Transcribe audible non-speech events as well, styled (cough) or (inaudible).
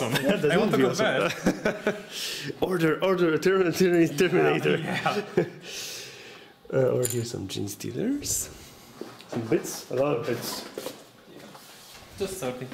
I want to go awesome. Order, order, Terminator, Terminator. Yeah. (laughs) Uh, or here's some Genestealers. Some bits, a lot of bits. Just 30.